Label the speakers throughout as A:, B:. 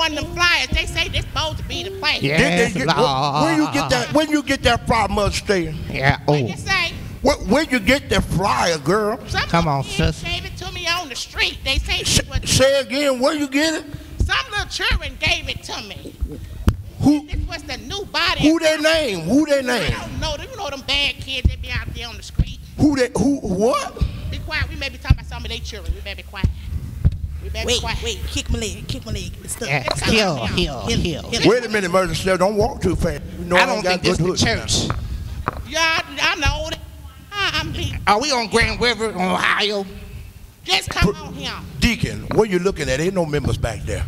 A: one of them flyers. They say this supposed to be the place.
B: Yeah.
C: Did
B: Yes,
C: they get, where, where you get that? When you get that from, Mother Stay?
B: Yeah.
A: What
B: Oh.
A: you say?
C: Where, where you get that flyer, girl?
A: Some
B: Come on,
A: kids
B: sis.
A: gave it to me on the street. They say
C: S-
A: this was,
C: say again, where you get it?
A: some little children gave it to me.
C: Who
A: This was the new body.
C: who they name? Who they
A: I don't know. You know them bad kids that be out there on the street.
C: Who they who what?
A: Be quiet. We may be talking about some of their children. We may be quiet. We
D: Wait,
A: quiet.
D: wait, kick my leg, kick my leg. It's stuck.
B: Yeah.
A: It's
B: Hill,
A: coming
B: hill,
D: Hill,
B: hill.
D: hill.
C: Wait a minute, Mother Stay. Don't walk too fast. You know
B: I don't
C: got
B: think this
C: good
B: the
C: hoods now.
B: church.
A: Yeah, I know that. I- I'm be,
B: Are we on Grand River, Ohio?
A: just come on here.
C: Deacon, what you looking at? Ain't no members back there.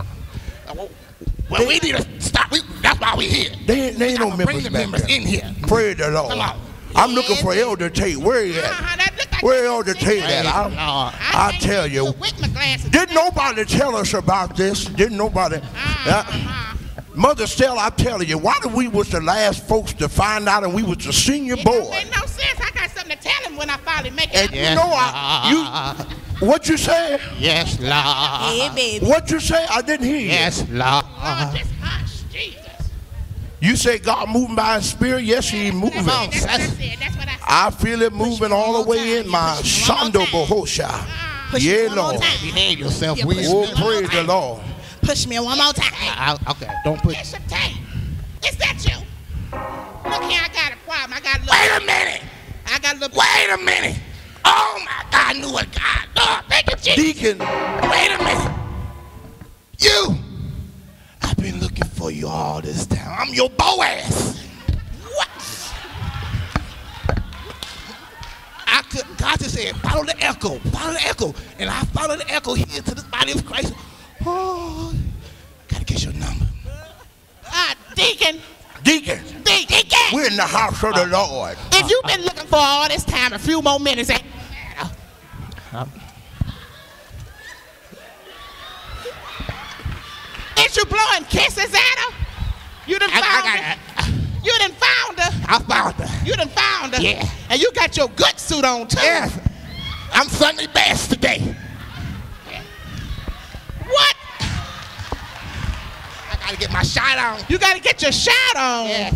B: Well, we need to stop. We, that's why we here.
C: They ain't, they ain't no
B: I'ma bring
C: members
B: the
C: back
B: members
C: there.
B: in here.
C: Praise the Lord.
B: Come on.
C: I'm looking for Elder Tate. Where he at?
A: Uh-huh, that like
C: Where Elder
A: six
C: Tate at?
A: old.
C: I,
B: Lord.
C: I
A: can't
C: tell
A: see
C: you.
A: With glasses.
C: Didn't nobody tell us about this? Didn't nobody? Uh,
A: Uh-huh.
C: Mother Stella, I'm telling you, why did we was the last folks to find out and we was the senior
A: It don't
C: boy?
A: make no sense. I got something to tell him when I finally make it.
C: And
A: it.
C: you know I, you, what you say?
B: Yes, Lord.
D: Hey, baby.
C: What you say? I didn't hear you.
B: Yes, Lord.
A: Oh, just hush, Jesus.
C: You say God moving by His Spirit? Yes, He moving.
A: That's what I said. That's what I said.
C: I feel it moving all the way in my
D: Push me one
C: Shando
D: more time.
C: Bohosha.
D: Push me
C: Yeah,
D: one more
C: Lord.
D: time.
B: Behave yourself,
D: Yeah,
B: will?
C: Oh, praise the Lord.
D: Push me one more time.
B: I- I- okay, don't put.
A: Bishop Tate, is that you? Look here, I got a problem. I got a little.
B: Wait a minute.
A: I got a little.
B: Wait a minute. Oh my God, I knew it. God, oh, thank you, Jesus.
C: Deacon,
B: Wait a minute. You. I've been looking for you all this time. I'm your Boaz. God just said, follow the echo, follow the echo. And I follow the echo here to the body of Christ. Oh, gotta get your number.
A: Uh, Deacon,
C: Deacon, De-
A: Deacon.
C: we're in the house of the Lord.
A: If you've been looking for all this time, a few more minutes ain't. Ain't you blowing kisses at her? You done
B: I- I
A: found
B: got-
A: her. You done found her.
B: I found her.
A: You done found her.
B: Yeah.
A: And you got your good suit on too.
B: Yes. I'm Sunday best today.
A: What?
B: I gotta get my shot on.
A: You got to get your shot on.
B: Yeah.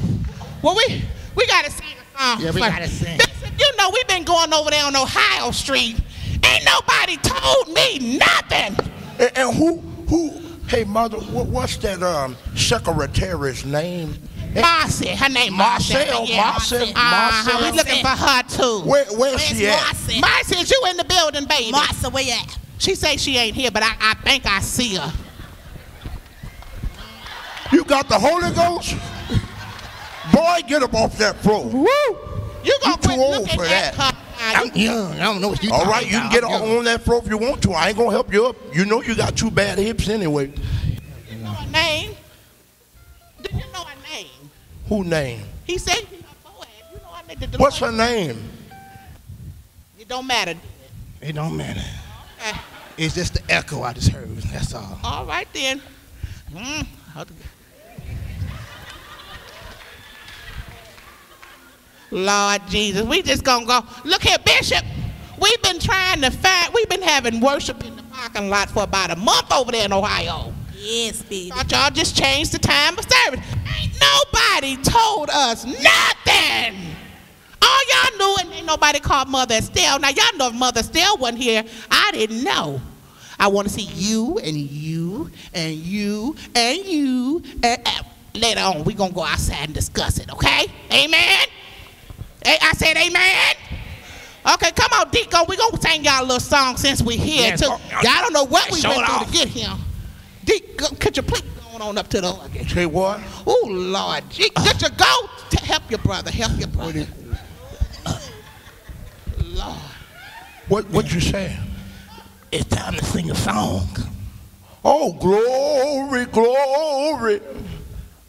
A: Well, we we got to sing a song.
B: Yeah, we
A: first.
B: gotta sing.
A: Listen, you know we've been going over there on Ohio Street. Ain't nobody told me nothing.
C: And, and who, who, hey, mother, what, what's that um, secretary's name?
A: Marcy, her name Marcy.
C: Marcel,
A: yeah.
C: Marcel,
A: Uh-huh,
C: Marcel.
A: we looking for her too.
C: Where, where's she
D: Where's
C: at?
D: Marcy?
A: Marcy, is you in the building, baby?
D: Martha, where you at?
A: She say she ain't here, but I, I think I see her.
C: You got the Holy Ghost? Boy, get up off that floor.
A: Woo! You gonna
C: You too old for that.
A: her.
B: I'm young. I don't know what you
C: All
B: talking
C: right, you can
B: about.
C: get on on that floor if you want to. I ain't gonna help you up. You know you got two bad hips anyway.
A: Name?
C: Who name?
A: He said he her Boaz. You know her name. The
C: What's her name?
A: It don't matter.
B: It don't matter.
A: Eh,
B: It's just the echo I just heard. That's all.
A: All right then. Mm. Lord Jesus, we just gonna go. Look here, Bishop. We've been trying to find. We've been having worship in the parking lot for about a month over there in Ohio.
D: Yes, baby.
A: Thought y'all just changed the time of service. Nobody told us nothing. All y'all knew, and ain't nobody called Mother Estelle. Now y'all know if Mother Estelle wasn't here. I didn't know. I want to see you and you and you and you. And, uh, later on, we're gonna go outside and discuss it. Okay? Amen. Hey, I said amen. Okay, come on, Deco. We gonna sing y'all a little song since we're here
B: Yes,
A: too.
B: oh, oh,
A: Y'all don't know what we went through
B: off.
A: to get here. Deco, could you please go on up to the organ?
C: Say what?
A: Oh Lord, Gee, could you go to help your brother? Help your brother. Lord,
C: What what you say?
B: It's time to sing a song.
C: Oh, glory, glory.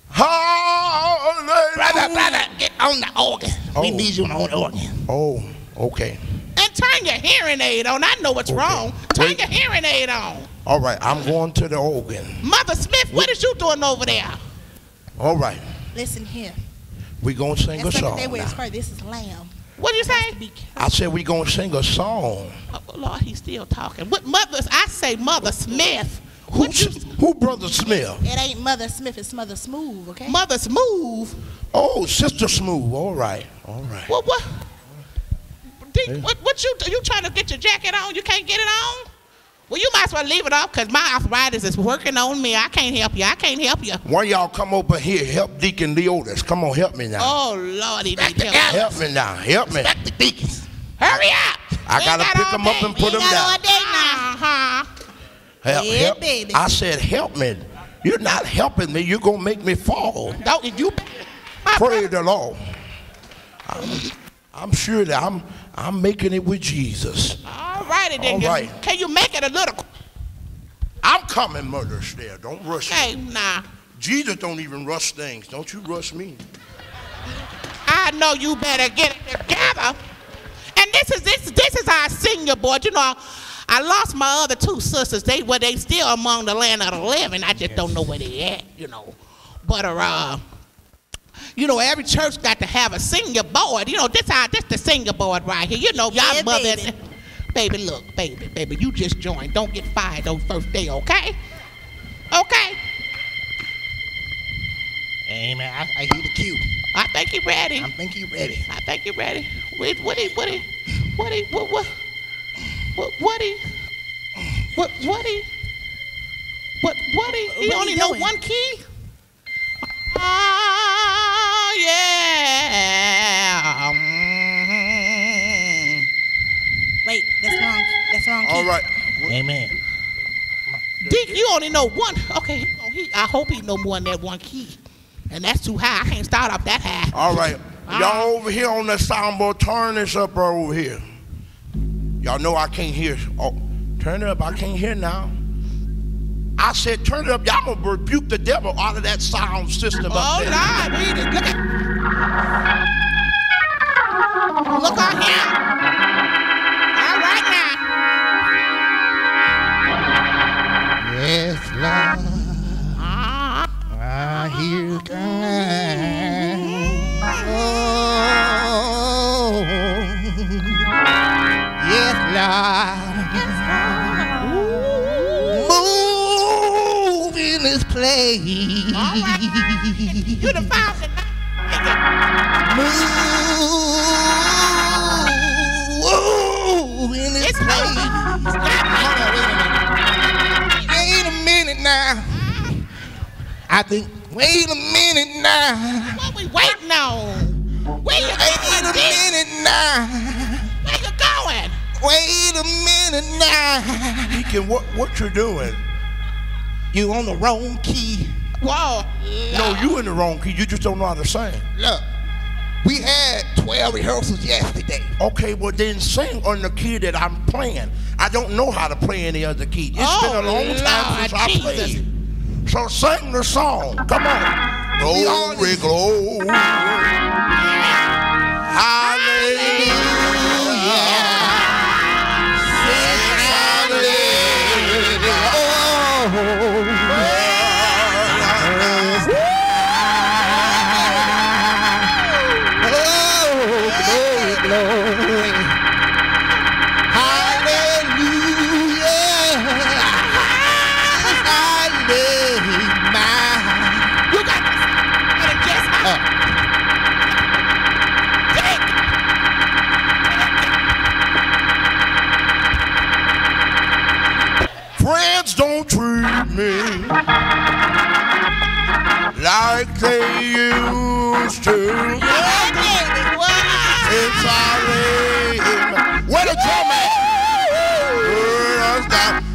C: Hallelujah.
B: Brother, brother, get on the organ. We
C: Oh.
B: need you on the organ.
C: Oh, okay.
A: and turn your hearing aid on. I know what's
C: Okay.
A: wrong. Turn
C: Wait.
A: your hearing aid on.
C: All right, I'm going to the organ.
A: Mother Smith, what is you doing over there?
C: All right,
D: Listen here.
C: we gonna sing a
D: That's
C: song.
D: what they wear
C: now.
D: first. This is lamb.
A: What did you say?
C: I said we gonna sing a song.
A: Oh, Lord, he's still talking. What mothers? I say Mother Smith.
C: Who,
A: What you?
C: s- Who Brother Smith?
D: It ain't Mother Smith, it's Mother Smooth, okay?
A: Mother Smooth.
C: Oh, Sister Smooth. All right, all right.
A: What what? D- What what you you trying to get your jacket on? You can't get it on? Well, you might as well leave it off because my arthritis is working on me. I can't help you. I can't help you.
C: One of y'all come over here, help Deacon Leotis. Come on, help me now.
A: Oh Lord, he need help.
C: Help me now, help me.
B: Back the deacons.
A: Hurry up!
C: I gotta
A: ain't got
C: pick them up and put
D: We
C: him
D: ain't got
C: down.
D: all day now.
A: Uh-huh.
C: Help,
D: Yeah,
C: help.
D: baby.
C: I said, help me. You're not helping me. You're gonna make me fall.
A: Don't you? My
C: Praise the Lord. I'm, I'm sure that I'm I'm making it with Jesus.
A: All righty then.
C: All
A: You-
C: right.
A: Can you make it a little?
C: I'm coming, murder there. Don't rush me.
A: Hey, nah.
C: Jesus don't even rush things. Don't you rush me.
A: I know you better get it together. And this is this this is our senior board. You know, I lost my other two sisters. They were they still among the land of the living. I just don't know where they at. You know, but uh, you know, every church got to have a senior board. You know, this how this the senior board right here. You know, y'all
D: Yeah,
A: mother.
D: Baby.
A: Look, baby, baby, you just joined. Don't get fired on first day, okay? Okay.
B: Amen. I, I hear the cue.
A: I think you ready.
B: I think you ready.
A: I think you're ready. Wait, what he, what he, what he, what, what, what, what he, what, what he, what, what he, he only know one key?
B: Amen.
A: Dick, you only know one. Okay, oh, he, I hope he know more than that one key. And that's too high. I can't start off that high.
C: All right.
A: Ah.
C: Y'all over here on that soundboard, turn this up right over here. Y'all know I can't hear. Oh, turn it up. I can't hear now. I said turn it up. Y'all gonna rebuke the devil out of that sound system
A: Oh,
C: up there.
A: Lord, read it. Look at. Look on him.
B: In this.
A: You the found it.
B: Move in this
A: It's
B: place. Hold on, wait a minute. Wait a minute now. I think, wait a minute now.
A: What we waiting on? Where you
B: Wait
A: going,
B: a
A: Dick?
B: minute now.
A: Where you going?
B: Wait a minute now.
C: Deacon, what what you doing?
B: You on the wrong key.
A: Wow.
C: No, you in the wrong key. You just don't know how to sing.
B: Look, we had 12 rehearsals yesterday.
C: Okay, well then sing on the key that I'm playing. I don't know how to play any other key. It's been a
A: Oh,
C: long time
A: Lord
C: since I
A: Jesus.
C: played. So sing the song. Come on. Glory, glory. Friends don't treat me like they used to. It's sorry. Where the drum at?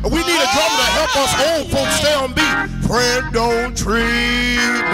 C: We need a drummer to help us old folks stay on beat. Friends don't treat